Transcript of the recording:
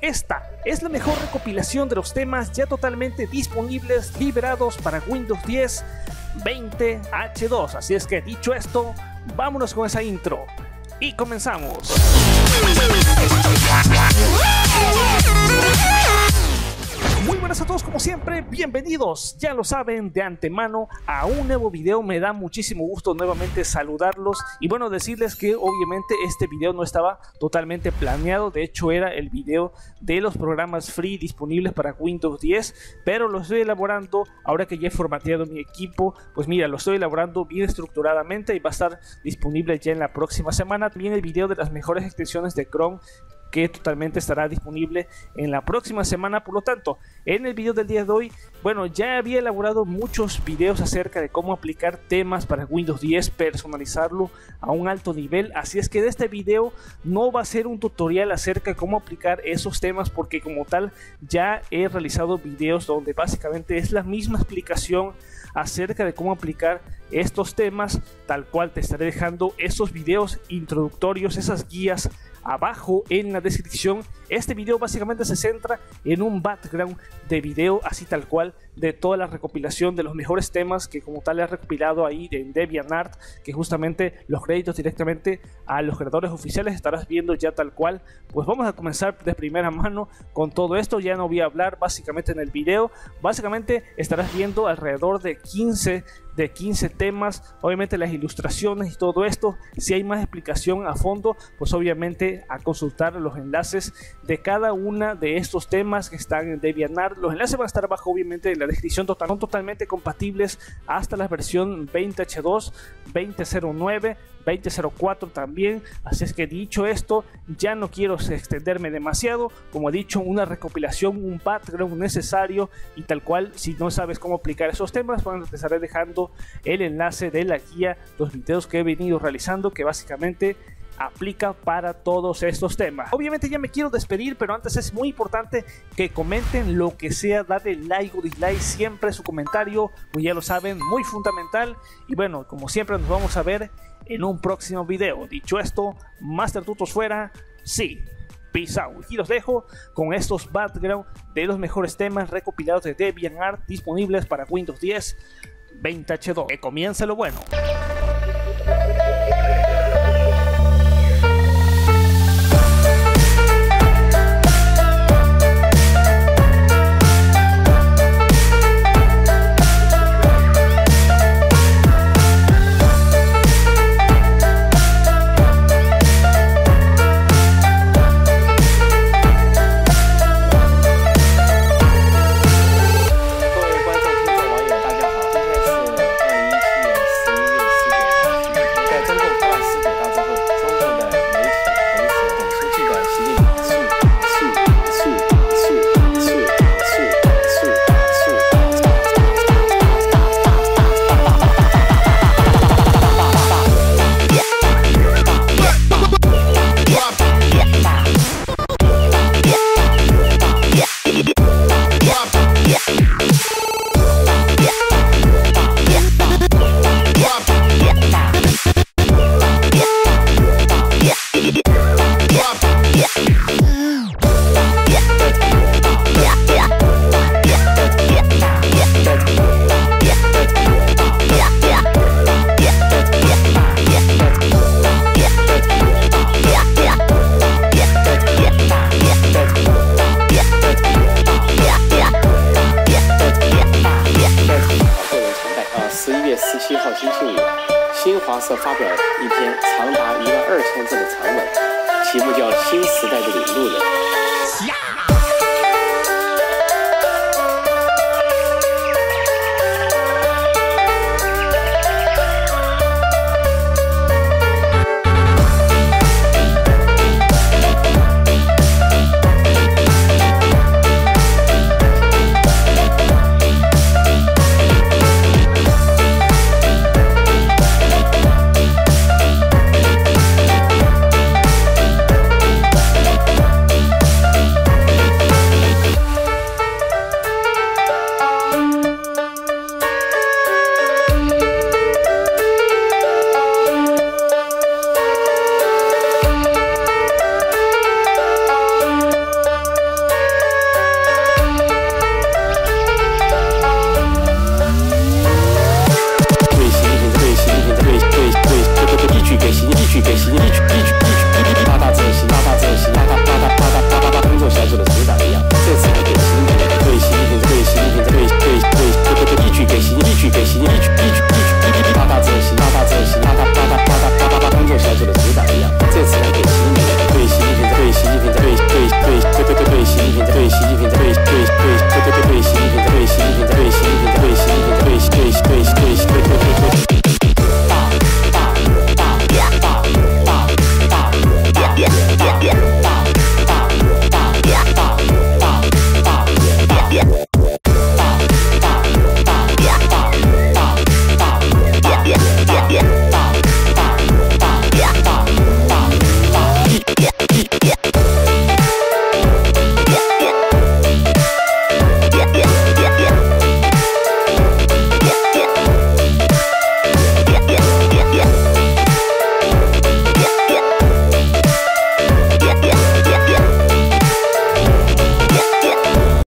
Esta es la mejor recopilación de los temas ya totalmente disponibles, liberados para Windows 10 20H2. Así es que dicho esto, vámonos con esa intro. Y comenzamos. Muy buenas a todos como siempre, bienvenidos, ya lo saben de antemano a un nuevo video, me da muchísimo gusto nuevamente saludarlos y bueno decirles que obviamente este video no estaba totalmente planeado, de hecho era el video de los programas free disponibles para Windows 10, pero lo estoy elaborando ahora que ya he formateado mi equipo, pues mira, lo estoy elaborando bien estructuradamente y va a estar disponible ya en la próxima semana, también el video de las mejores extensiones de Chrome que totalmente estará disponible en la próxima semana. Por lo tanto, en el video del día de hoy, bueno, ya había elaborado muchos videos acerca de cómo aplicar temas para Windows 10, personalizarlo a un alto nivel. Así es que de este video no va a ser un tutorial acerca de cómo aplicar esos temas, porque como tal ya he realizado videos donde básicamente es la misma explicación acerca de cómo aplicar estos temas, tal cual te estaré dejando esos videos introductorios, esas guías abajo en la descripción. Este video básicamente se centra en un background de video así tal cual de toda la recopilación de los mejores temas que como tal he recopilado ahí en DeviantArt, que justamente los créditos directamente a los creadores oficiales estarás viendo ya tal cual. Pues vamos a comenzar de primera mano con todo esto, ya no voy a hablar básicamente en el video, básicamente estarás viendo alrededor de 15 de 15 temas, obviamente las ilustraciones y todo esto. Si hay más explicación a fondo, pues obviamente a consultar los enlaces de cada una de estos temas que están en DeviantArt. Los enlaces van a estar abajo obviamente en la descripción, total, son totalmente compatibles hasta la versión 20H2, 2009 2004 también. Así es que dicho esto, ya no quiero extenderme demasiado. Como he dicho, una recopilación, un background necesario y tal cual. Si no sabes cómo aplicar esos temas, bueno, te estaré dejando el enlace de la guía, los videos que he venido realizando, que básicamente aplica para todos estos temas. Obviamente ya me quiero despedir, pero antes es muy importante que comenten lo que sea, dale like o dislike, siempre su comentario, pues ya lo saben, muy fundamental. Y bueno, como siempre nos vamos a ver en un próximo video. Dicho esto, Master Tutos fuera, sí. Peace out. Y los dejo con estos background de los mejores temas recopilados de DeviantArt disponibles para Windows 10 20H2. Que comience lo bueno. 新华社发表一篇长达一万二千字的长文，题目叫《新时代的领路人》。